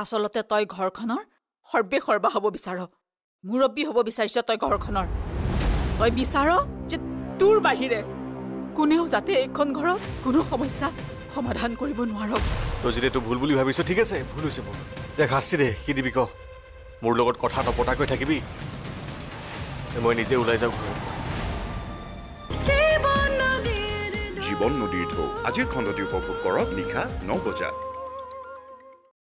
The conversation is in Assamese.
আচলতে তই ঘৰখনৰ সৰ্বেসৰ্বা হ'ব বিচাৰ। মুৰব্বী হ'ব বিচাৰিছ তই ঘৰখনৰ। তই বিচাৰ যে তোৰ বাহিৰে কোনেও যাতে এইখন ঘৰত কোনো সমস্যা সমাধান কৰিব নোৱাৰক। তই যদি এইটো ভুল বুলি ভাবিছ ঠিক আছে ভুল হৈছে মোৰ। দে শাস্তি দে কি দিবি ক। মোৰ লগত কথা নপতাকৈ থাকিবি। মই নিজে ওলাই যাওঁ ঘৰত। জীৱন নদীৰ ঢৌ। আজিৰ খণ্ডটি উপভোগ কৰক নিশা ন বজাত।